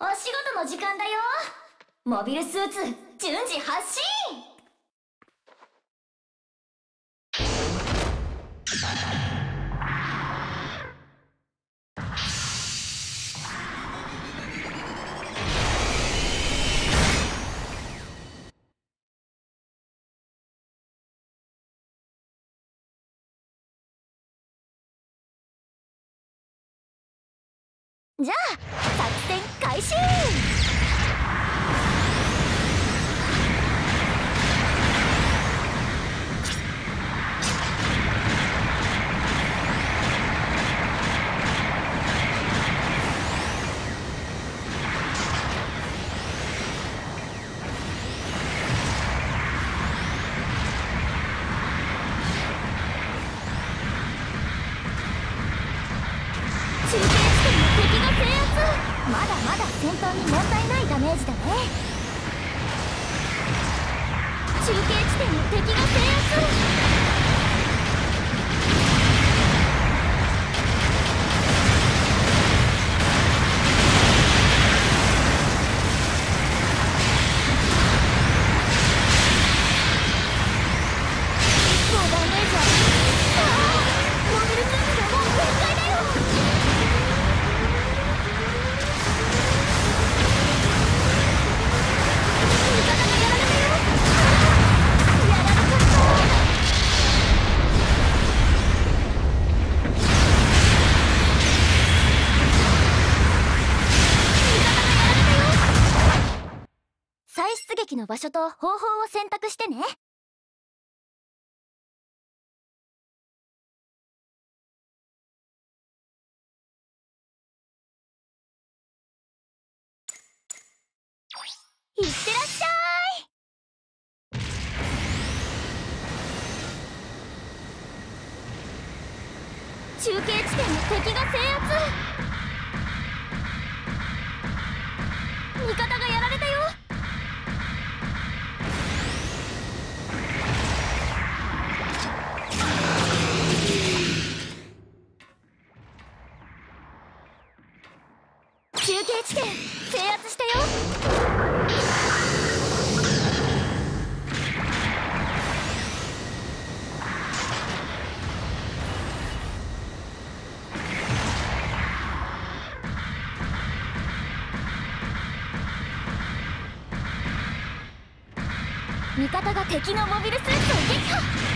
お仕事の時間だよ。モビルスーツ順次発進。じゃあ作戦中継地点を敵が制圧の場所と方法を選択してね。いってらっしゃい。中継地点の敵が制圧。味方がやられたよ。中継地点制圧したよ。味方が敵のモビルスーツを撃破。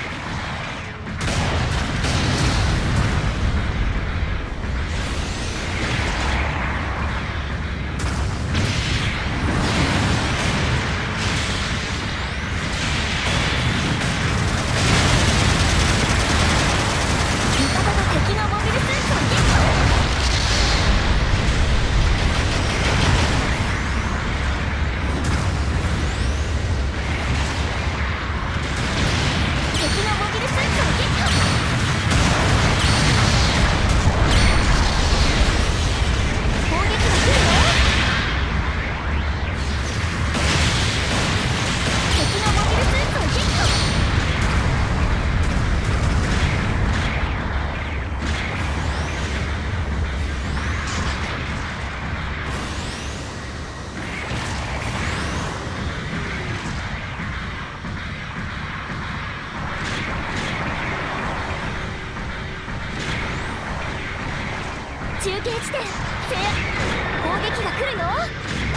中継地点。制圧攻撃が来るよ。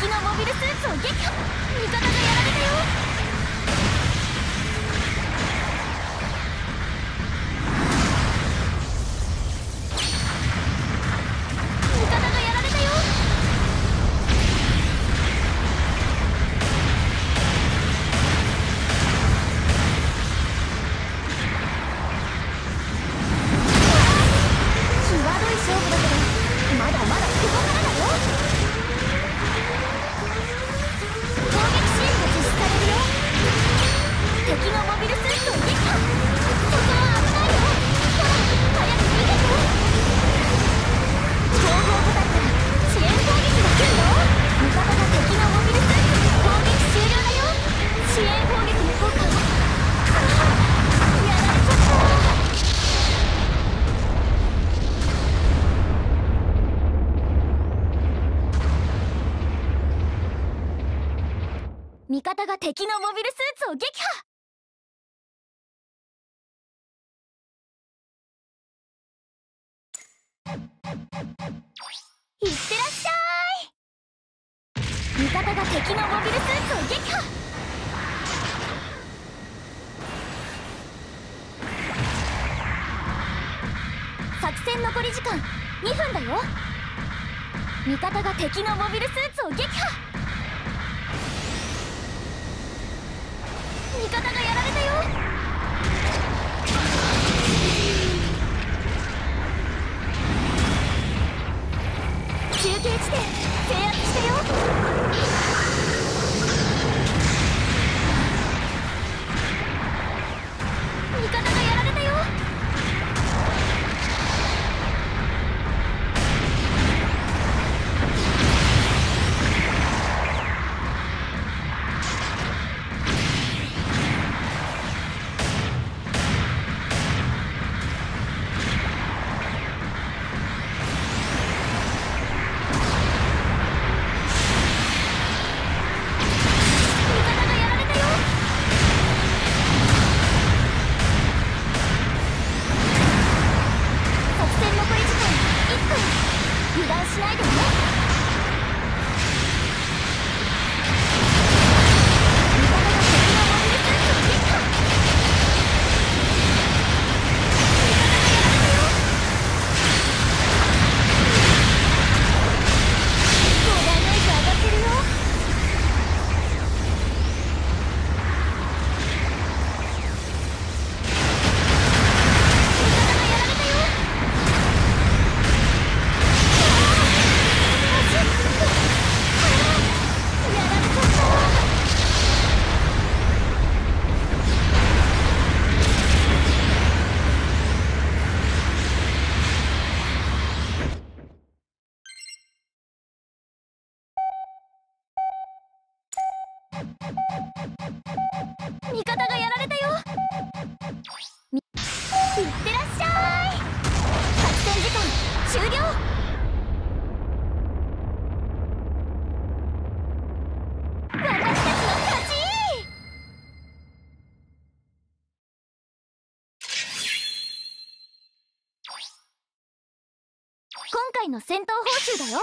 敵のモビルスーツを撃破味方味方が敵のモビルスーツを撃破。いってらっしゃい。味方が敵のモビルスーツを撃破。作戦残り時間2分だよ。味方が敵のモビルスーツを撃破。油断しないでね。味方がやられたよ。いってらっしゃい。作戦時間終了。私たちの勝ち。今回の戦闘報酬だよ。